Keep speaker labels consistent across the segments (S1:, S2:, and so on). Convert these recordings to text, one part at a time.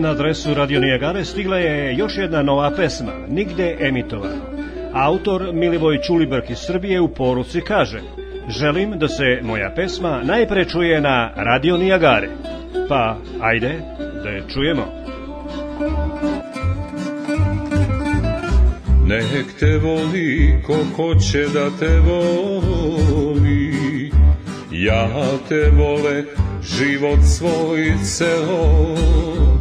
S1: na adresu Radio Nijagare stigla je još jedna nova pesma, nigde emitovano. Autor Milivoj Čulibrk iz Srbije u poruci kaže Želim da se moja pesma najpre čuje na Radio Nijagare. Pa, ajde, da je čujemo.
S2: Nek te voli ko hoće da te voli Ja te vole život svoj ceo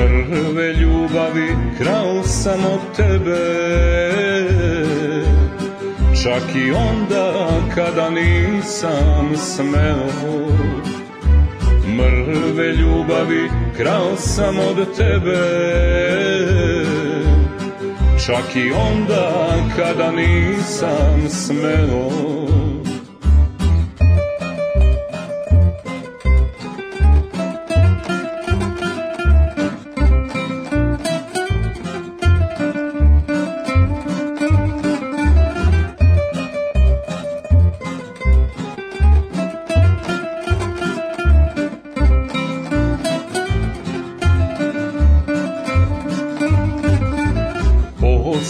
S2: Mrve ljubavi krao sam od tebe. Čak i onda kada nisam smeo. Mrve ljubavi krao sam od tebe. Čak i onda kada nisam smeo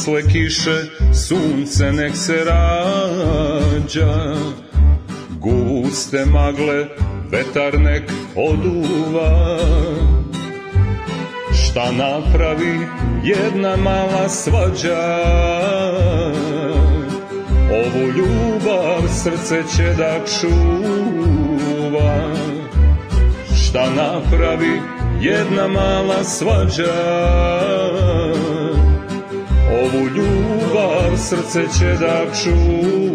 S2: posle kiše sunce nek se rađa. Guste magle vetar nek oduva. Šta napravi jedna mala svađa? Ovu ljubav srce će da čuva. Šta napravi jedna mala svađa Ovu ljubav srce će da čuva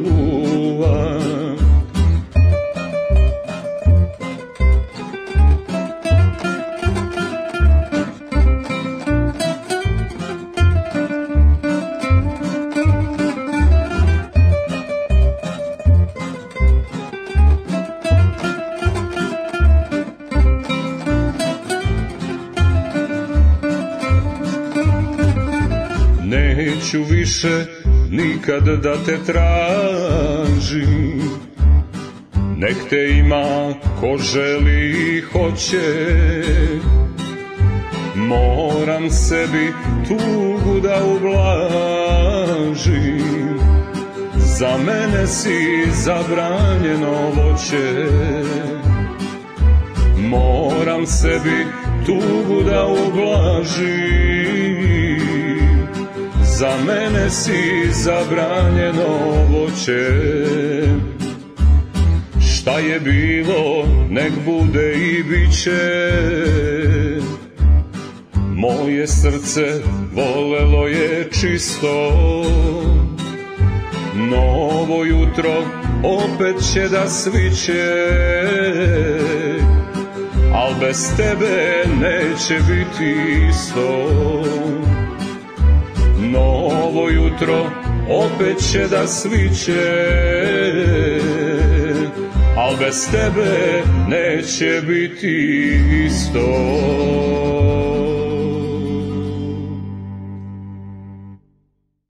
S2: neću više nikad da te tražim. Nek te ima ko želi i hoće. Moram sebi tugu da ublažim. Za mene si zabranjeno voće. Moram sebi tugu da ublažim Za mene si zabranjeno voće. Šta je bilo, nek bude i biće. Moje srce volelo je čisto. Novo jutro opet će da sviće. Al bez tebe neće biti isto Novo jutro opet će da sviće. Al bez tebe neće biti isto